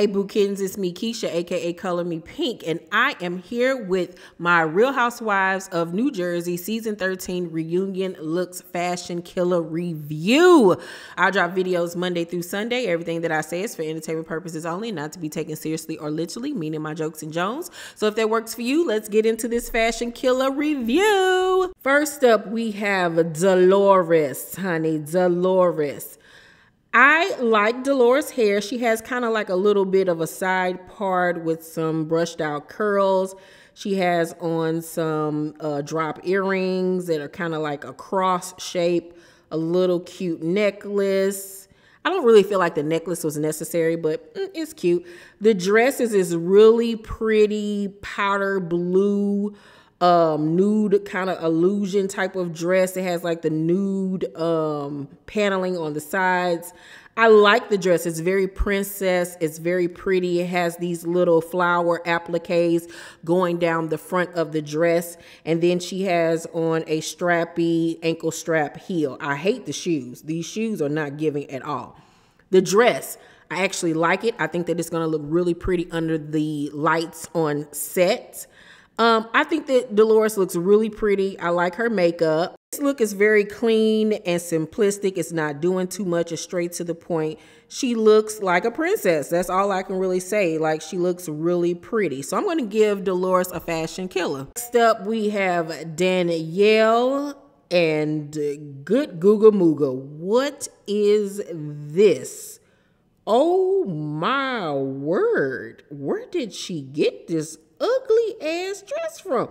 Hey Boo it's me, Keisha, aka Color Me Pynk, and I am here with my Real Housewives of New Jersey season 13 reunion looks fashion killa review. I drop videos Monday through Sunday. Everything that I say is for entertainment purposes only, not to be taken seriously or literally, meaning my jokes and Jones. So if that works for you, let's get into this fashion killa review. First up, we have Dolores, honey, Dolores. I like Dolores' hair. She has kind of like a little bit of a side part with some brushed out curls. She has on some uh, drop earrings that are kind of like a cross shape, a little cute necklace. I don't really feel like the necklace was necessary, but mm, it's cute. The dress is this really pretty powder blue um nude kind of illusion type of dress. It has like the nude um paneling on the sides. I like the dress. It's very princess. It's very pretty. It has these little flower appliques going down the front of the dress. And then she has on a strappy ankle strap heel. I hate the shoes. These shoes are not giving at all. The dress I actually like it. I think that it's going to look really pretty under the lights on set. Um, I think that Dolores looks really pretty. I like her makeup. This look is very clean and simplistic. It's not doing too much. It's straight to the point. She looks like a princess. That's all I can really say. Like she looks really pretty. So I'm going to give Dolores a fashion killa. Next up, we have Danielle and Good Googa Mooga. What is this? Oh my word. Where did she get this ugly ass dress from?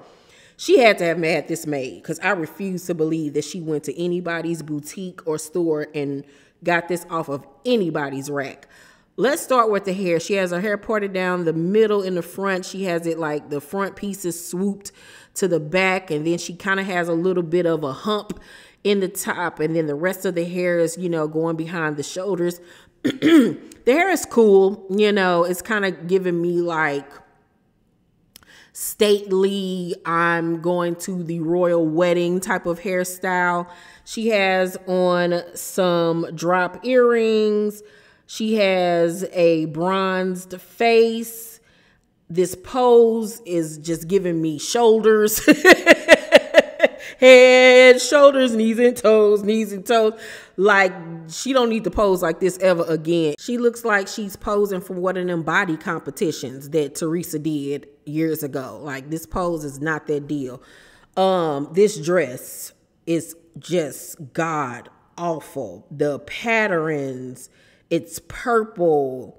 She had to have had this made because I refuse to believe that she went to anybody's boutique or store and got this off of anybody's rack. Let's start with the hair. She has her hair parted down the middle in the front. She has it like the front pieces swooped to the back, and then she kind of has a little bit of a hump in the top, and then the rest of the hair is, you know, going behind the shoulders. the hair is cool, you know, it's kind of giving me like stately, I'm going to the royal wedding type of hairstyle. She has on some drop earrings. She has a bronzed face. This pose is just giving me shoulders. Head, shoulders, knees and toes, knees and toes. Like she don't need to pose like this ever again. She looks like she's posing for one of them body competitions that Teresa did years ago. Like this pose is not that deal. Um, this dress is just god awful. The patterns, it's purple.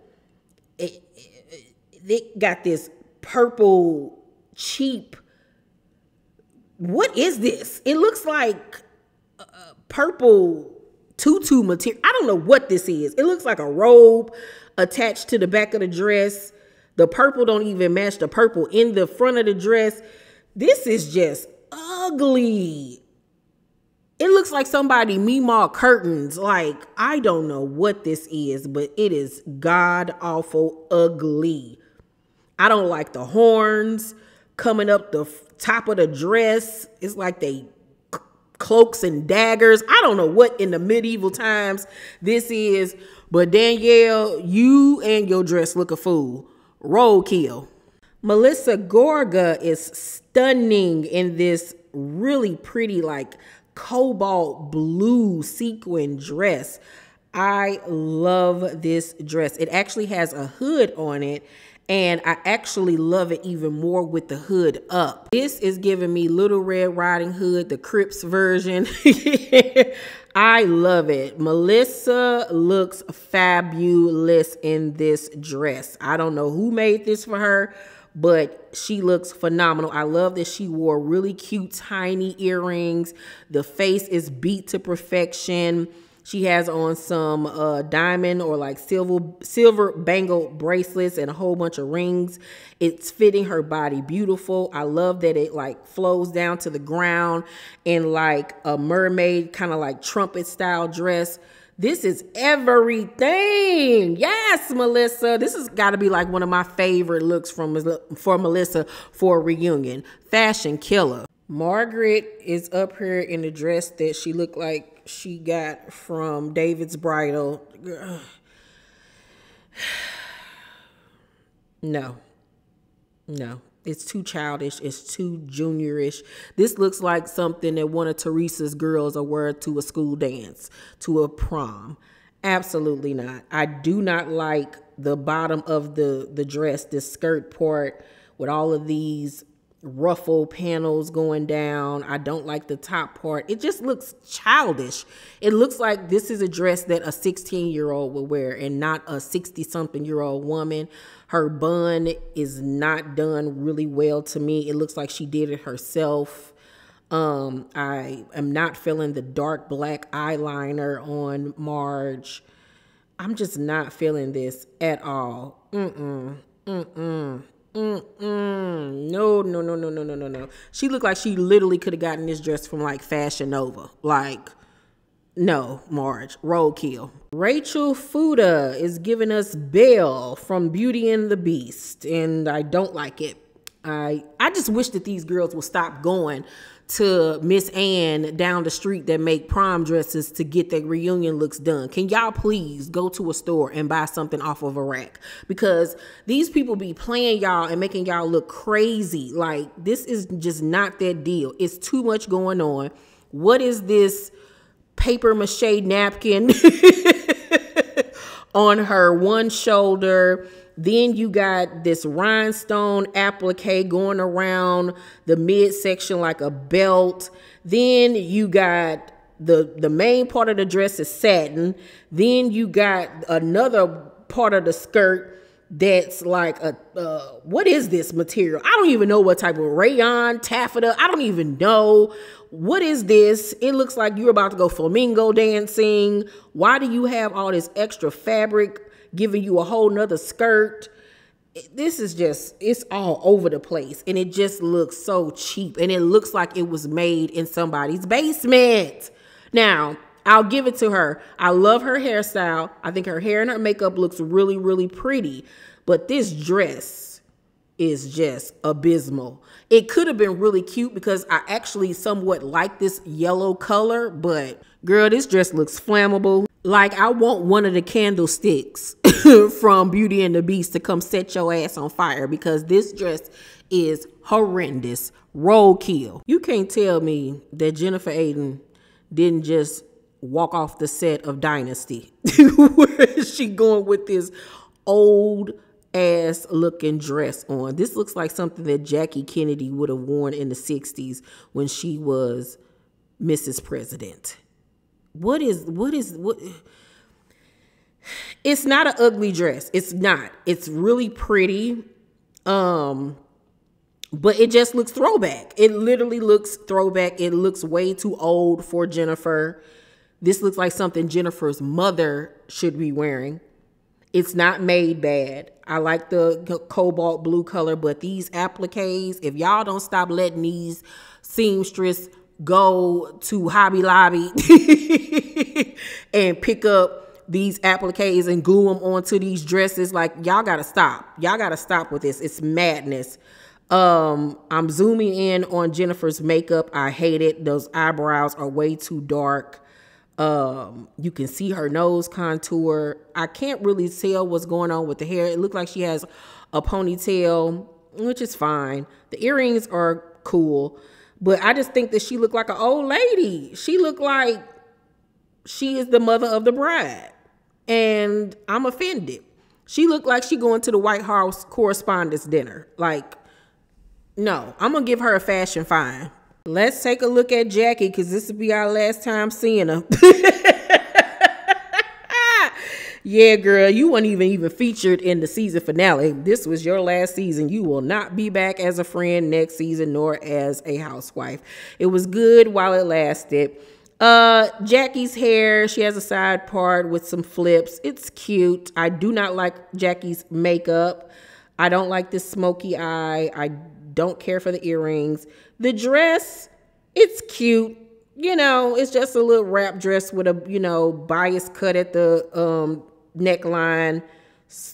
It, it, it got this purple cheap. What is this? It looks like uh, purple tutu material. I don't know what this is. It looks like a robe attached to the back of the dress. The purple don't even match the purple in the front of the dress. This is just ugly. It looks like somebody Meemaw curtains. Like, I don't know what this is, but it is god awful ugly. I don't like the horns coming up the top of the dress. It's like they cloaks and daggers. I don't know what in the medieval times this is, but Danielle, you and your dress look a fool. Roadkill. Melissa Gorga is stunning in this really pretty, like cobalt blue sequin dress. I love this dress. It actually has a hood on it and I actually love it even more with the hood up. This is giving me Little Red Riding Hood, the Crips version. I love it. Melissa looks fabulous in this dress. I don't know who made this for her, but she looks phenomenal. I love that she wore really cute tiny earrings. The face is beat to perfection. She has on some uh, diamond or like silver silver bangle bracelets and a whole bunch of rings. It's fitting her body beautiful. I love that it like flows down to the ground in like a mermaid kind of like trumpet style dress. This is everything. Yes, Melissa. This has got to be like one of my favorite looks from for Melissa for a reunion. Fashion killa. Margaret is up here in the dress that she looked like she got from David's Bridal. No. No. It's too childish. It's too juniorish. This looks like something that one of Teresa's girls are wear to a school dance, to a prom. Absolutely not. I do not like the bottom of the the dress, this skirt part with all of these ruffle panels going down. I don't like the top part. It just looks childish. It looks like this is a dress that a 16 year old would wear and not a 60 something year old woman. Her bun is not done really well to me. It looks like she did it herself. Um, I am not feeling the dark black eyeliner on Marge. I'm just not feeling this at all. Mm-mm. Mm-mm. Mm-mm. No, no, no, no, no, no, no, no. She looked like she literally could have gotten this dress from like Fashion Nova. Like, no, Marge, roadkill. Rachel Fuda is giving us Belle from Beauty and the Beast, and I don't like it. I I just wish that these girls would stop going to Miss Ann down the street that make prom dresses to get their reunion looks done. Can y'all please go to a store and buy something off of a rack? Because these people be playing y'all and making y'all look crazy. Like this is just not that deal. It's too much going on. What is this paper mache napkin on her one shoulder? Then you got this rhinestone applique going around the midsection like a belt. Then you got the the main part of the dress is satin. Then you got another part of the skirt that's like a uh, what is this material? I don't even know what type of rayon, taffeta. I don't even know what is this? It looks like you're about to go flamingo dancing. Why do you have all this extra fabric? Giving you a whole nother skirt. This is just, it's all over the place. And it just looks so cheap. And it looks like it was made in somebody's basement. Now, I'll give it to her. I love her hairstyle. I think her hair and her makeup looks really, really pretty. But this dress is just abysmal. It could have been really cute because I actually somewhat like this yellow color, but girl, this dress looks flammable. Like I want one of the candlesticks from Beauty and the Beast to come set your ass on fire because this dress is horrendous. Roadkill. You can't tell me that Jennifer Aydin didn't just walk off the set of Dynasty. Where is she going with this old ass looking dress on? This looks like something that Jackie Kennedy would have worn in the 60s when she was Mrs. President what is what is what it's not an ugly dress. It's not. It's really pretty um but it just looks throwback. It literally looks throwback. It looks way too old for jennifer. This looks like something jennifer's mother should be wearing. It's not made bad. I like the cobalt blue color but these appliques if y'all don't stop letting these seamstress go to Hobby Lobby and pick up these appliques and glue them onto these dresses. Like y'all gotta stop. Y'all gotta stop with this. It's madness. Um, I'm zooming in on Jennifer's makeup. I hate it. Those eyebrows are way too dark. Um, you can see her nose contour. I can't really tell what's going on with the hair. It looks like she has a ponytail, which is fine. The earrings are cool. But I just think that she looked like an old lady. She looked like she is the mother of the bride. And I'm offended. She looked like she going to the White House correspondence dinner. Like, no, I'm gonna give her a fashion fine. Let's take a look at Jackie because this will be our last time seeing her. yeah, girl, you weren't even even featured in the season finale. This was your last season. You will not be back as a friend next season nor as a housewife. It was good while it lasted. Uh, Jackie's hair, she has a side part with some flips. It's cute. I do not like Jackie's makeup. I don't like this smoky eye. I don't care for the earrings. The dress, it's cute you know, it's just a little wrap dress with a, you know, bias cut at the um neckline.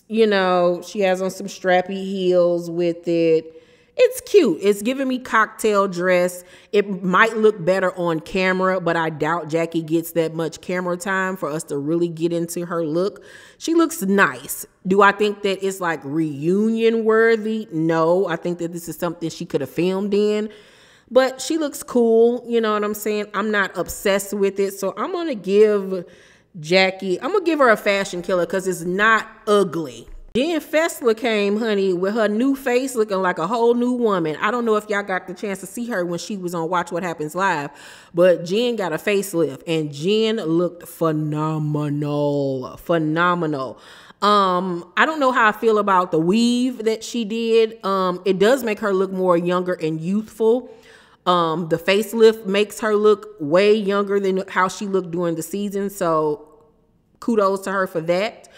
You know, she has on some strappy heels with it. it's cute. It's giving me cocktail dress. It might look better on camera, but I doubt Jackie gets that much camera time for us to really get into her look. She looks nice. Do I think that it's like reunion worthy? No. I think that this is something she could have filmed in. But she looks cool, you know what I'm saying? I'm not obsessed with it. So I'm going to give Jackie, I'm to give her a fashion killa because it's not ugly. Jen Fessler came, honey, with her new face looking like a whole new woman. I don't know if y'all got the chance to see her when she was on Watch What Happens Live, but Jen got a facelift and Jen looked phenomenal. Phenomenal. Um, I don't know how I feel about the weave that she did. Um, it does make her look more younger and youthful. Um, the facelift makes her look way younger than how she looked during the season. So kudos to her for that.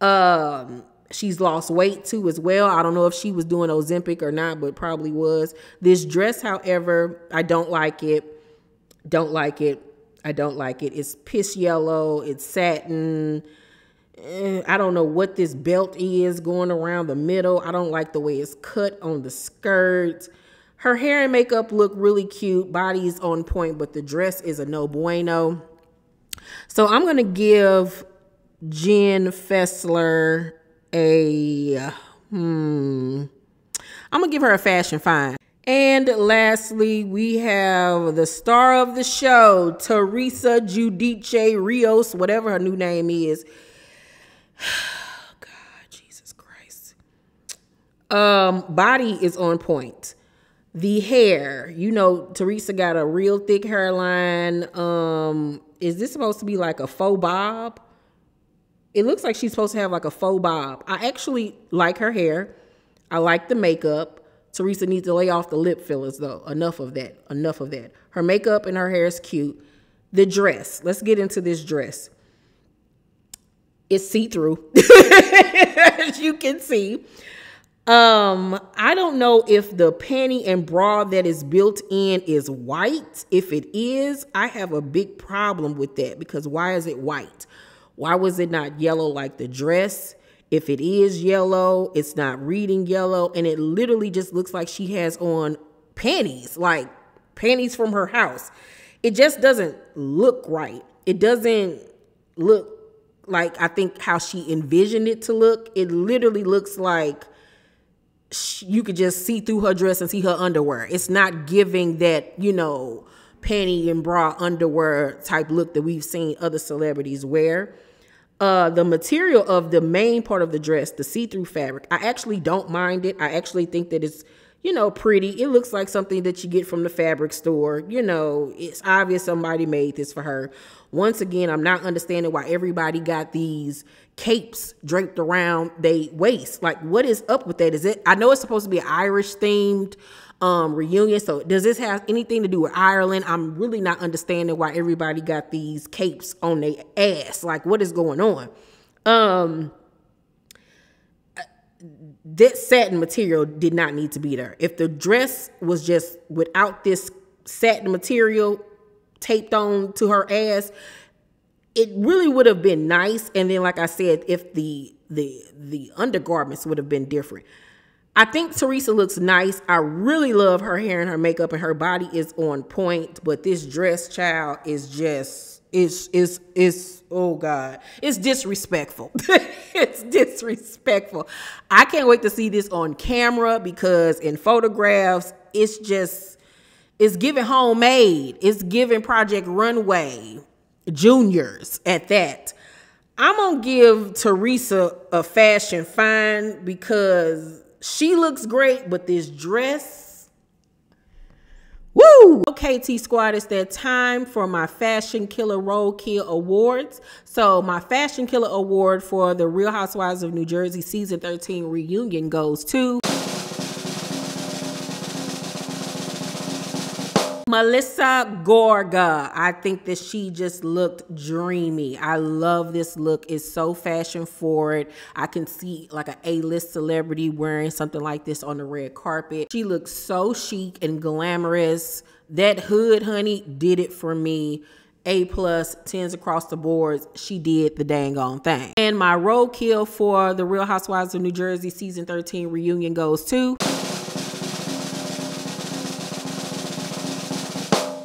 Um, She's lost weight too as well. I don't know if she was doing Ozempic or not, but probably was. This dress, however, I don't like it. Don't like it. I don't like it. It's piss yellow. It's satin. Eh, I don't know what this belt is going around the middle. I don't like the way it's cut on the skirt. Her hair and makeup look really cute. Body is on point, but the dress is a no bueno. So I'm going to give Jen Fessler a hmm. I'm gonna give her a fashion fine. And lastly, we have the star of the show, Teresa Giudice Rios, whatever her new name is. God, Jesus Christ. Um, body is on point. The hair, you know, Teresa got a real thick hairline. Um, is this supposed to be like a faux bob? it looks like she's supposed to have like a faux bob. I actually like her hair. I like the makeup. Teresa needs to lay off the lip fillers though. Enough of that. Enough of that. Her makeup and her hair is cute. The dress. Let's get into this dress. It's see-through. As you can see. Um, I don't know if the panty and bra that is built in is white. If it is, I have a big problem with that because why is it white? Why was it not yellow like the dress? If it is yellow, it's not reading yellow. And it literally just looks like she has on panties, like panties from her house. It just doesn't look right. It doesn't look like I think how she envisioned it to look. It literally looks like she, you could just see through her dress and see her underwear. It's not giving that, you know, panty and bra underwear type look that we've seen other celebrities wear. Uh, the material of the main part of the dress, the see-through fabric, I actually don't mind it. I actually think that it's, you know, pretty. It looks like something that you get from the fabric store. You know, it's obvious somebody made this for her. Once again, I'm not understanding why everybody got these capes draped around they waist. Like, what is up with that? Is it? I know it's supposed to be an Irish themed um, reunion. So does this have anything to do with Ireland? I'm really not understanding why everybody got these capes on their ass. Like, what is going on? Um, that satin material did not need to be there. If the dress was just without this satin material taped on to her ass, it really would have been nice. And then, like I said, if the the the undergarments would have been different. I think Teresa looks nice. I really love her hair and her makeup and her body is on point, but this dress child is just is is is oh god. It's disrespectful. it's disrespectful. I can't wait to see this on camera because in photographs it's just it's giving homemade. It's giving Project Runway juniors at that. I'm gonna give Teresa a fashion fine because she looks great, but this dress, woo! Okay, Tea Squad, it's that time for my Fashion Killa Roadkill Awards. So my Fashion Killa Award for the Real Housewives of New Jersey Season 13 reunion goes to... Melissa Gorga. I think that she just looked dreamy. I love this look. It's so fashion forward. I can see like an A-list celebrity wearing something like this on the red carpet. She looks so chic and glamorous. That hood, honey, did it for me. A plus, tens across the boards. She did the dang on thing. And my roadkill for the Real Housewives of New Jersey season 13 reunion goes to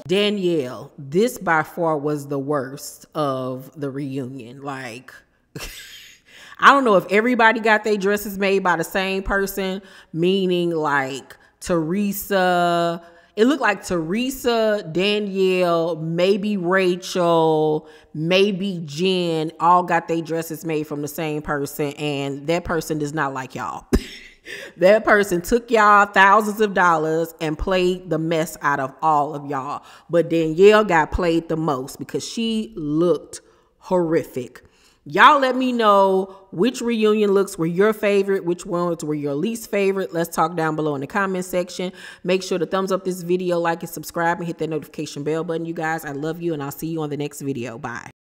Danielle, this by far was the worst of the reunion. Like, I don't know if everybody got their dresses made by the same person, meaning like Teresa. It looked like Teresa, Danielle, maybe Rachel, maybe Jen all got their dresses made from the same person, and that person does not like y'all. That person took y'all thousands of dollars and played the mess out of all of y'all. But Danielle got played the most because she looked horrific. Y'all let me know which reunion looks were your favorite, which ones were your least favorite. Let's talk down below in the comment section. Make sure to thumbs up this video, like and subscribe, and hit that notification bell button, you guys. I love you, and I'll see you on the next video. Bye.